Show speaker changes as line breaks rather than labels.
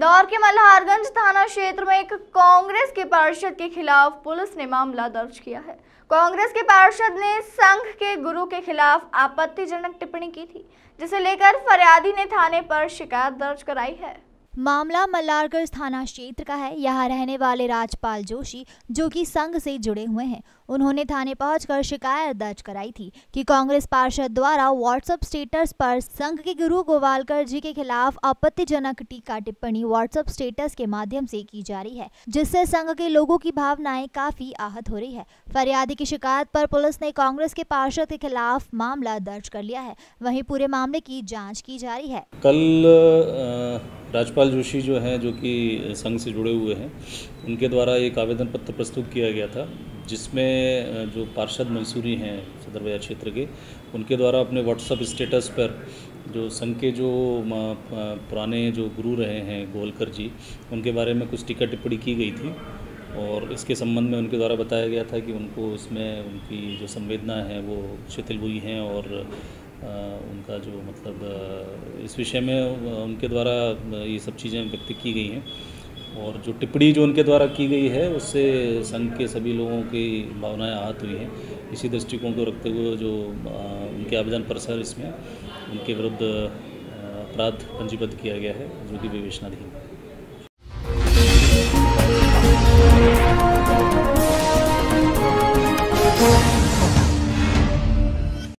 इंदौर के मल्हारगंज थाना क्षेत्र में एक कांग्रेस के पार्षद के खिलाफ पुलिस ने मामला दर्ज किया है। कांग्रेस के पार्षद ने संघ के गुरु के खिलाफ आपत्तिजनक टिप्पणी की थी, जिसे लेकर फरियादी ने थाने पर शिकायत दर्ज कराई है। मामला मल्लारगढ़ थाना क्षेत्र का है। यहाँ रहने वाले राजपाल जोशी, जो कि संघ से जुड़े हुए हैं, उन्होंने थाने पहुंचकर शिकायत दर्ज कराई थी कि कांग्रेस पार्षद द्वारा व्हाट्सएप स्टेटस पर संघ के गुरु गोवालकर जी के खिलाफ आपत्तिजनक टीका टिप्पणी व्हाट्सएप स्टेटस के माध्यम से की जा रही है, जिससे संघ के लोगों की भावनाएँ काफ़ी आहत हो रही है। फरियादी की शिकायत पर पुलिस ने कांग्रेस के पार्षद के खिलाफ मामला दर्ज कर लिया है। वही पूरे मामले की जाँच की जा रही है।
कल राजपाल जोशी जो हैं, जो कि संघ से जुड़े हुए हैं, उनके द्वारा एक आवेदन पत्र प्रस्तुत किया गया था, जिसमें जो पार्षद मैसूरी हैं सदर क्षेत्र के, उनके द्वारा अपने व्हाट्सअप स्टेटस पर जो संघ के जो पुराने जो गुरु रहे हैं, गोलकर जी, उनके बारे में कुछ टीका टिप्पणी की गई थी। और इसके संबंध में उनके द्वारा बताया गया था कि उनको इसमें उनकी जो संवेदना है, वो शिथिल हुई हैं और उनका जो मतलब इस विषय में उनके द्वारा ये सब चीज़ें व्यक्त की गई हैं। और जो टिप्पणी जो उनके द्वारा की गई है, उससे संघ के सभी लोगों की भावनाएँ आहत हुई हैं। इसी दृष्टिकोण को रखते हुए जो उनके आवेदन पर इसमें उनके विरुद्ध अपराध पंजीबद्ध किया गया है, जो कि विवेचनाधीन है।